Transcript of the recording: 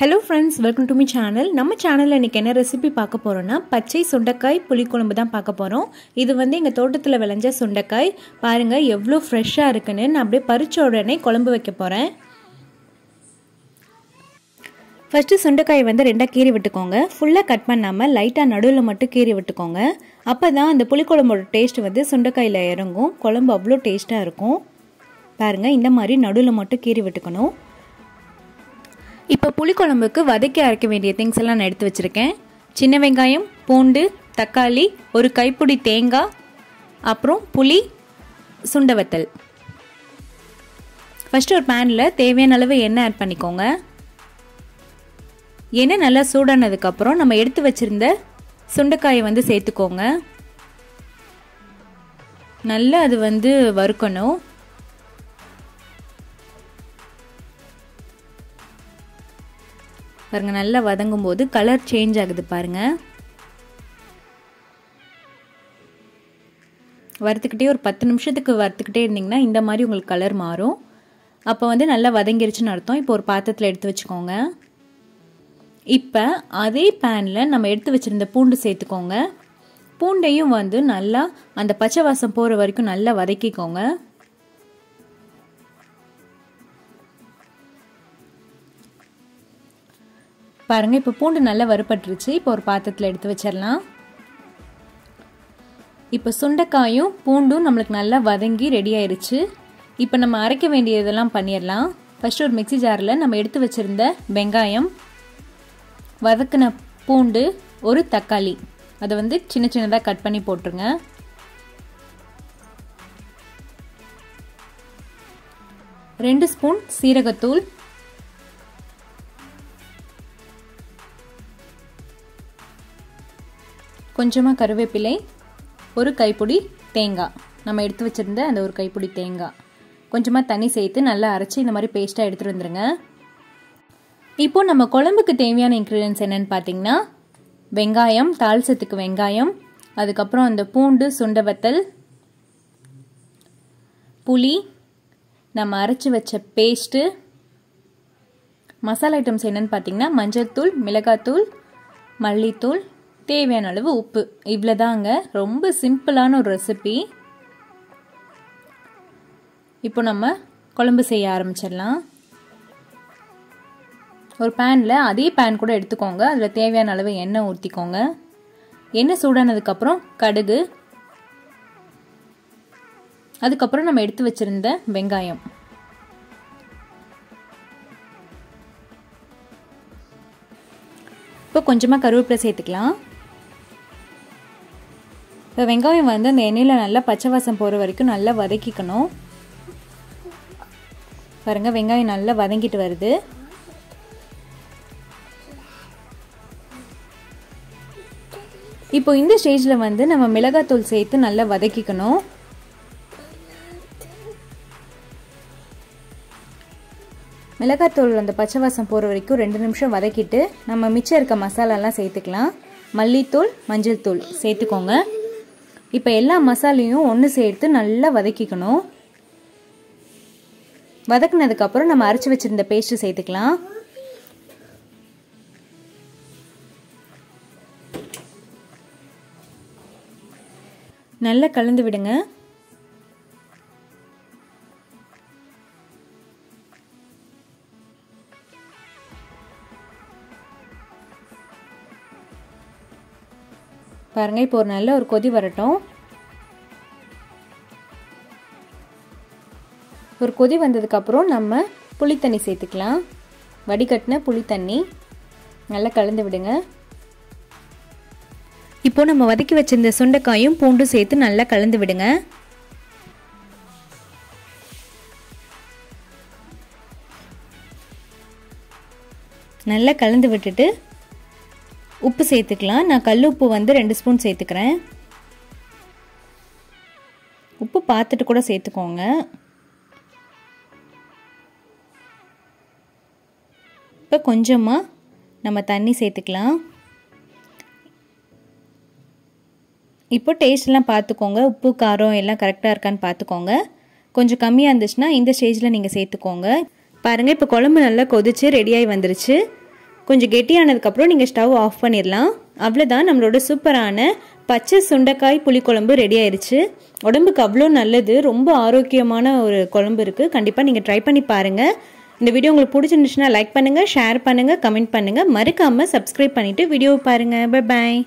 Hello friends welcome to me channel நம்ம சேனலில் இன்றைக்கி என்ன ரெசிபி பார்க்க போகிறோன்னா பச்சை சுண்டைக்காய் புளிக்குழம்பு தான் பார்க்க போகிறோம் இது வந்து எங்கள் தோட்டத்தில் விளைஞ்ச சுண்டைக்காய். பாருங்கள் எவ்வளோ ஃப்ரெஷ்ஷாக இருக்குன்னு நான் அப்படியே பறிச்ச உடனே குழம்பு வைக்க போகிறேன் ஃபஸ்ட்டு சுண்டைக்காய் வந்து ரெண்டாக கீறி விட்டுக்கோங்க. ஃபுல்லாக கட் பண்ணாமல் லைட்டாக நடுவில் மட்டும் கீறி விட்டுக்கோங்க. அப்போ தான் அந்த புளிக்குழம்போட டேஸ்ட் வந்து சுண்டைக்காயில் இறங்கும். குழம்பு அவ்வளோ டேஸ்ட்டாக இருக்கும். பாருங்கள் இந்த மாதிரி நடுவில் மட்டும் கீறி விட்டுக்கணும். இப்போ புளிக்குழம்புக்கு வதக்கி அரைக்க வேண்டிய திங்ஸ் எல்லாம் நான் எடுத்து வச்சுருக்கேன். சின்ன வெங்காயம் பூண்டு தக்காளி ஒரு கைப்பிடி தேங்காய் அப்புறம் புளி சுண்டவத்தல் ஃபஸ்ட்டு ஒரு பேனில் தேவையான அளவு எண்ணெய் ஆட் பண்ணிக்கோங்க. எண்ணெய் நல்லா சூடானதுக்கப்புறம் நம்ம எடுத்து வச்சுருந்த சுண்டைக்காயை வந்து சேர்த்துக்கோங்க. நல்லா அது வந்து வறுக்கணும். பாருங்க நல்லா வதங்கும் போது கலர் சேஞ்ச் ஆகுது பாருங்க. வறுத்துக்கிட்டே ஒரு பத்து நிமிஷத்துக்கு வறுத்துக்கிட்டே இருந்தீங்கன்னா இந்த மாதிரி உங்களுக்கு கலர் மாறும். அப்போ வந்து நல்லா வதங்கிருச்சுன்னு அர்த்தம். இப்போ ஒரு பாத்திரத்தில் எடுத்து வச்சுக்கோங்க. இப்போ அதே பேனில் நம்ம எடுத்து வச்சுருந்த பூண்டு சேர்த்துக்கோங்க. பூண்டையும் வந்து நல்லா அந்த பச்சை வாசம் போகிற வரைக்கும் நல்லா வதக்கிக்கோங்க. பாருங்கள் இப்போ பூண்டு நல்லா வறுபட்டுருச்சு. இப்போ ஒரு பாத்திரத்தில் எடுத்து வச்சிடலாம் இப்போ சுண்டைக்காயும் பூண்டும் நம்மளுக்கு நல்லா வதங்கி ரெடி ஆயிடுச்சு இப்போ நம்ம அரைக்க வேண்டியதெல்லாம் பண்ணிடலாம் ஃபஸ்ட்டு ஒரு மிக்சி ஜாரில் நம்ம எடுத்து வச்சுருந்த வெங்காயம் வதக்கின பூண்டு ஒரு தக்காளி. அதை வந்து சின்ன சின்னதாக கட் பண்ணி போட்டுருங்க. ரெண்டு ஸ்பூன் சீரகத்தூள் கொஞ்சமாக கருவேப்பிலை ஒரு கைப்பிடி தேங்காய் நம்ம எடுத்து வச்சுருந்த அந்த ஒரு கைப்பிடி தேங்காய் கொஞ்சமாக தண்ணி சேர்த்து நல்லா அரைச்சி இந்த மாதிரி பேஸ்ட்டாக எடுத்துகிட்டு வந்துடுங்க இப்போது நம்ம குழம்புக்கு தேவையான இன்க்ரீடியன்ஸ் என்னென்னு பார்த்தீங்கன்னா வெங்காயம் தாள்சத்துக்கு வெங்காயம் அதுக்கப்புறம் அந்த பூண்டு சுண்டவத்தல் புளி நம்ம அரைச்சி வச்ச பேஸ்ட்டு மசாலா ஐட்டம்ஸ் என்னென்னு பார்த்தீங்கன்னா மஞ்சள் தூள் மிளகாத்தூள் மல்லித்தூள் தேவையான அளவு உப்பு. இவ்வளோதாங்க ரொம்ப சிம்பிளான ஒரு ரெசிபி இப்போ நம்ம குழம்பு செய்ய ஆரம்பிச்சிடலாம். ஒரு பேனில் அதே பேன் கூட எடுத்துக்கோங்க. அதில் தேவையான அளவு எண்ணெய் ஊற்றிக்கோங்க எண்ணெய் சூடானதுக்கப்புறம் கடுகு. அதுக்கப்புறம் நம்ம எடுத்து வச்சுருந்த வெங்காயம். இப்போ கொஞ்சமாக கருவேப்பிலை சேர்த்துக்கலாம். இப்போ வெங்காயம் வந்து அந்த எண்ணெயில் நல்லா பச்சை வாசம் போகிற வரைக்கும் நல்லா வதக்கிக்கணும். பாருங்கள் வெங்காயம் நல்லா வதங்கிட்டு வருது. இப்போ இந்த ஸ்டேஜில் வந்து நம்ம மிளகாத்தூள் சேர்த்து நல்லா வதக்கிக்கணும். மிளகாத்தூள் அந்த பச்சை வாசம் போகிற வரைக்கும் ரெண்டு நிமிஷம் வதக்கிட்டு நம்ம மிச்சம் இருக்க மசாலாலாம் சேர்த்துக்கலாம். மல்லித்தூள் மஞ்சள் தூள் சேர்த்துக்கோங்க. இப்போ எல்லா மசாலையும் ஒன்று சேர்த்து நல்லா வதக்கிக்கணும். வதக்குனதுக்கப்புறம் நம்ம அரைச்சி வச்சுருந்த பேஸ்ட்டு சேர்த்துக்கலாம். நல்லா கலந்து விடுங்க. பாருங்க இப்போ ஒரு நல்ல ஒரு கொதி வரட்டும். ஒரு கொதி வந்ததுக்கப்புறம் நம்ம புளித்தண்ணி சேர்த்துக்கலாம். வடிகட்டின புளித்தண்ணி. நல்லா கலந்து விடுங்க. இப்போ நம்ம வதக்கி வச்சிருந்த சுண்டைக்காயும் பூண்டும் சேர்த்து நல்லா கலந்து விடுங்க. நல்லா கலந்து விட்டுட்டு உப்பு சேர்த்துக்கலாம். நான் கல் உப்பு வந்து ரெண்டு ஸ்பூன் சேர்த்துக்கிறேன். உப்பு பார்த்துட்டு கூட சேர்த்துக்கோங்க. இப்போ கொஞ்சமாக நம்ம தண்ணி சேர்த்துக்கலாம். இப்போ டேஸ்ட்லாம் பார்த்துக்கோங்க. உப்பு காரம் எல்லாம் கரெக்டாக இருக்கான்னு பார்த்துக்கோங்க. கொஞ்சம் கம்மியாக இருந்துச்சுன்னா இந்த ஸ்டேஜில் நீங்கள் சேர்த்துக்கோங்க. பாருங்கள் இப்போ குழம்பு நல்லா கொதிச்சு ரெடியாகி வந்துருச்சு. கொஞ்சம் கெட்டியானதுக்கப்புறம் நீங்கள் ஸ்டவ் ஆஃப் பண்ணிடலாம் அவ்வளோதான் நம்மளோட சூப்பரான பச்சை சுண்டைக்காய் புளிக்குழம்பு ரெடி ஆயிடுச்சு உடம்புக்கு அவ்வளோ நல்லது ரொம்ப ஆரோக்கியமான ஒரு குழம்பு இருக்குது கண்டிப்பாக நீங்கள் ட்ரை பண்ணி பாருங்கள் இந்த வீடியோ உங்களுக்கு பிடிச்சிருந்துச்சுன்னா லைக் பண்ணுங்கள் ஷேர் பண்ணுங்கள் கமெண்ட் பண்ணுங்கள் மறக்காமல் சப்ஸ்கிரைப் பண்ணிவிட்டு வீடியோவை பாருங்கள் பை பாய்